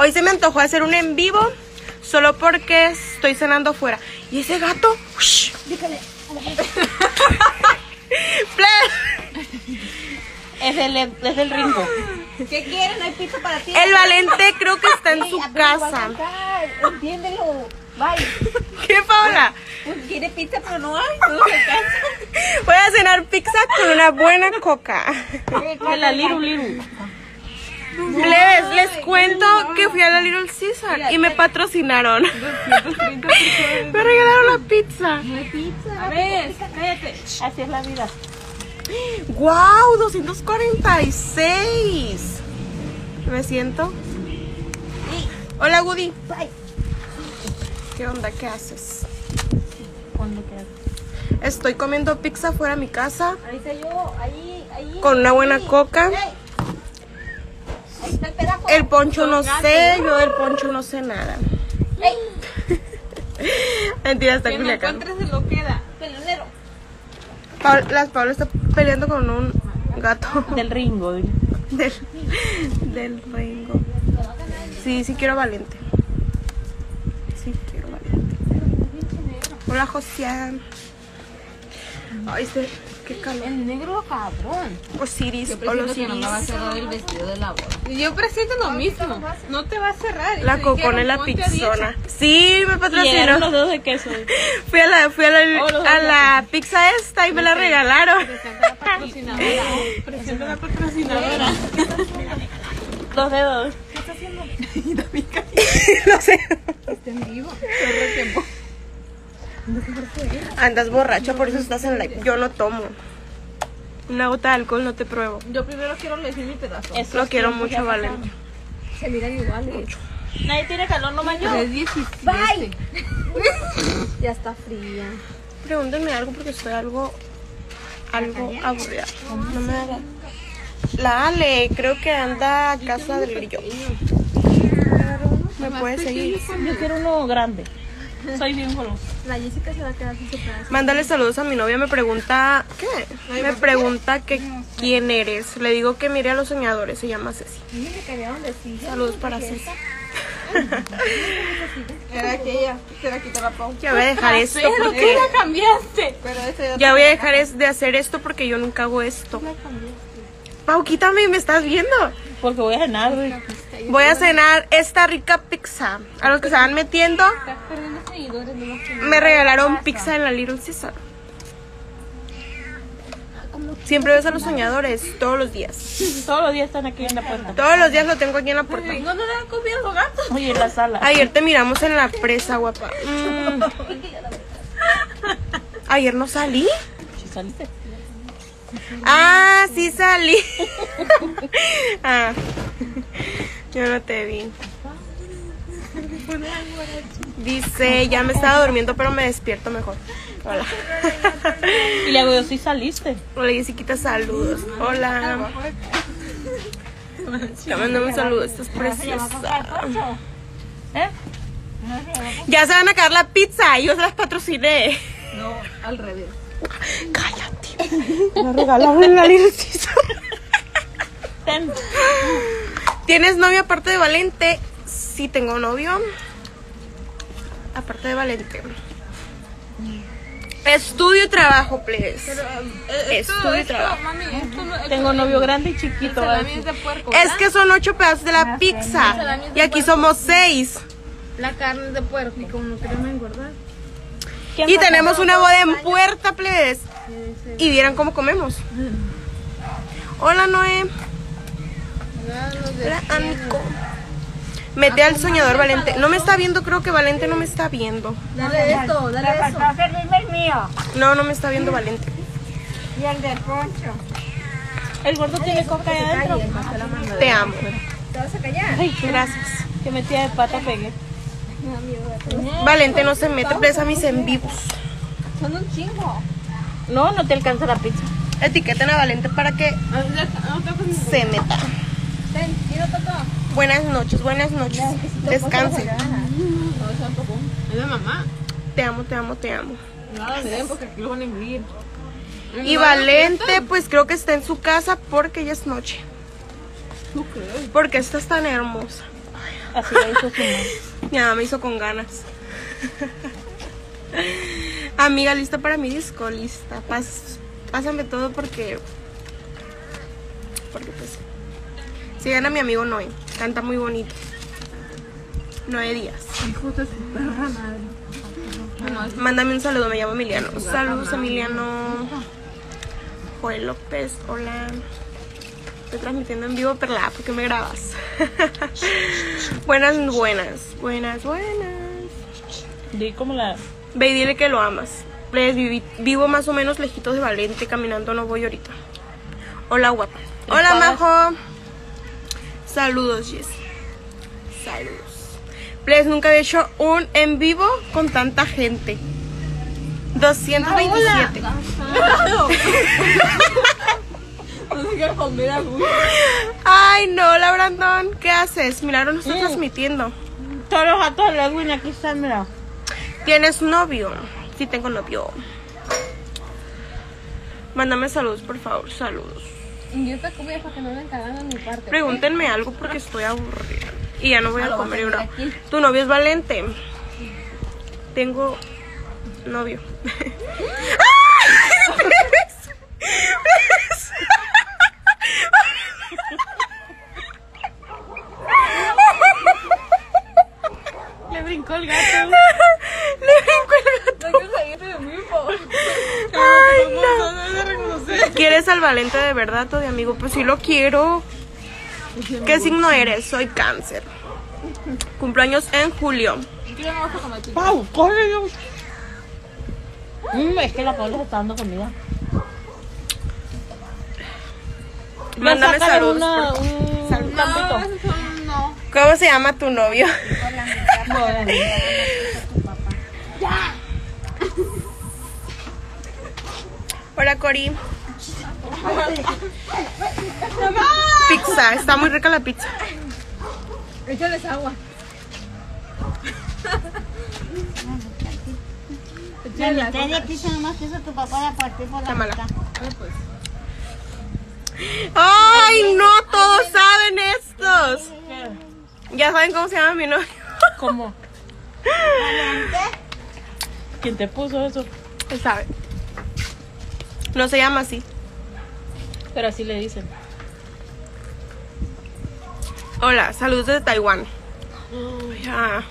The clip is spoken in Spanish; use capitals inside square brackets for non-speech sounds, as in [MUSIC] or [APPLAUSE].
Hoy se me antojó hacer un en vivo solo porque estoy cenando afuera. ¿Y ese gato? Ush. [LAUGHS] Es el, es el Ringo. ¿Qué quieren? Hay pizza para ti. El Valente creo que está en su casa. Entiéndelo. Bye. [LAUGHS] ¿Qué, Paola? Pues quiere pizza, pero no hay. No se alcanza. Voy a cenar pizza con una buena coca. [LAUGHS] La Liru Liru. Les, les cuento que fui a la Little Caesar y me patrocinaron. [LAUGHS] Me regalaron la pizza. A ver, cállate. Así es la vida. ¡Wow! 246. Me siento. Hola, Woody. ¿Qué onda? ¿Qué haces? Cuando quieras. Estoy comiendo pizza fuera de mi casa Ahí está yo. Ahí, ahí. con una buena coca. Ahí. El poncho no sé, yo del poncho no sé nada. [LAUGHS] Mentira, está Culiacán. se lo queda. Pelonero. Paul- las Paula está peleando con un gato [LAUGHS] Del Ringo. del, del Ringo. Sí, sí quiero valiente. Sí quiero valiente. Hola, Josian. Ay, este, qué calor. El negro cabrón. Osiris, hola, Osiris. cerrar el vestido de la boda. Yo presiento lo mismo. No te va a cerrar. La cocona en la a pizzona. Sí, me eran los patrocinó. dedos de queso. Fui a la, fui a la, Oh, los a dos la pizza esta y me la regalaron. Presenta la patrocinadora. [LAUGHS] Presenta la patrocinadora. Dos dedos. no [LAUGHS] [LAUGHS] sé. Está en vivo. Corre tiempo. Andas borracha, por eso estás en live. Yo no tomo. Una gota de alcohol no te pruebo. Yo primero quiero elegir mi pedazo. Esos Lo quiero mucho. Valente. Se miran iguales. Nadie tiene calor, no yo. Es 17. Bye. Ya está fría. Pregúntenme algo porque estoy algo. Algo aburrida. No me haga. La Ale, creo que anda a casa del grillo. ¿Me puede seguir? Yo quiero uno grande. Soy bien golosa. La Jessica se va a quedar sin su pedazo. Mándale saludos a mi novia. Me pregunta. ¿Qué? Me pregunta que quién eres. Le digo que mire a los soñadores. Se llama Ceci. Saludos para Ceci. [LAUGHS] Era aquella. Se la quitó la Pau. Ya voy a dejar esto ¿Por qué porque. la cambiaste? Pero ese ya Ya voy a dejar es- de hacer esto porque yo nunca hago esto. Pau, quítame, me estás viendo. Porque voy a cenar, güey. Voy a cenar esta rica pizza. A los que se van metiendo, estás perdiendo seguidores. Que me regalaron pizza en la Little Caesar. Siempre ves a los soñadores, todos los días. [LAUGHS] Todos los días están aquí en la puerta. Todos los días lo tengo aquí en la puerta. No los gatos. Oye, en la sala. Ayer te miramos en la presa, guapa. Mm. Ayer no salí. Si saliste. Ah, sí salí. [LAUGHS] ah, yo no te vi. Dice, ya me estaba durmiendo, pero me despierto mejor. Hola. [LAUGHS] Y le hago yo, sí saliste. Hola, Jessiquita, saludos. Hola. Ya mandame un saludo, estás preciosa. ¿Eh? Ya se van a acabar la pizza, yo se las patrociné. No, al revés. Cállate. Me regalaron la. Ten. ¿Tienes novio aparte de Valente? Sí, tengo novio. Aparte de Valente. Estudio y trabajo, please. Estudio y trabajo. Mami, esto no, Tengo novio grande y chiquito. es decir. de puerco. Es que son ocho pedazos de la pizza. Y aquí somos seis. La carne es de puerco. Y como no queremos engordar. ¿Quién Y tenemos una boda en puerta, please. Y vieran cómo comemos. [LAUGHS] Hola, Noé. Hola, Amico. Mete al soñador Valente. No me está viendo, creo que Valente no me está viendo. Dale esto, dale eso. No, no me está viendo Valente. Y el de Poncho. El gordo tiene coca ahí adentro. Te amo. ¿Te vas a callar? Ay, qué Gracias. Que metía de pata pegué. Valente no se mete presa a mis en vivos. Son un chingo. No, no te alcanza la pizza. Etiqueten a Valente para que se meta. Tiro todo. Buenas noches, buenas noches. Descansen. Es de mamá. Te amo, te amo, te amo. Y Valente, pues creo que está en su casa porque ya es noche. Porque esta es tan hermosa. Así le hizo. Mi mamá [LAUGHS] me hizo con ganas. Amiga, ¿lista para mi disco? Lista. Pas- pásame todo porque... Porque pues... Sigan a mi amigo Noé. Canta muy bonito. Noé Díaz. Hijo de su perra madre. Bueno, es Mándame un saludo, me llamo Emiliano. Saludos, Emiliano. Joel López, hola. Estoy transmitiendo en vivo, Perla, ¿por qué me grabas? [LAUGHS] buenas, buenas, buenas, buenas. Di como la. Ve y dile que lo amas. Les viví- vivo más o menos lejitos de Valente, caminando no voy ahorita. Hola, guapa. Hola? Majo. Saludos, Jess. Saludos. Please, nunca había hecho un en vivo con tanta gente. 227. [LAUGHS] No sé qué comer a gusto. Ay, no, la Brandon, ¿qué haces? Milagro no está transmitiendo. Todos los gatos de Edwin aquí están, mira. ¿Tienes novio? Sí, tengo novio. Mándame saludos, por favor, saludos. Yo te comí para que no me cagaran en mi parte. Pregúntenme algo porque estoy aburrida. Y ya no voy a a comer ahora. aquí. Tu novio es Valente. Tengo novio. [LAUGHS] [LAUGHS] Le brincó el gato. Le brinco el gato. No quiero salirte de mí, por Ay, no. No de reconocer. ¿Quieres al Valente de verdad, tu de amigo? Pues sí lo quiero. ¿Qué signo eres? Soy cáncer. Cumpleaños en julio. ¡Pau! Mm, es que la Paula está dando comida. Mándame saludos. Una, por- un. No, no. ¿Cómo se llama tu novio? No, [LAUGHS] Hola, Cori. Pizza, está muy rica la pizza. Échales agua. De pizza nomás que tu papá la partió por la mitad. ¡Ay, no! Todos saben estos. Ya saben cómo se llama mi novio. ¿Cómo? ¿Quién te puso eso? Él sabe. No se llama así. Pero así le dicen. Hola, saludos desde Taiwán. Ya.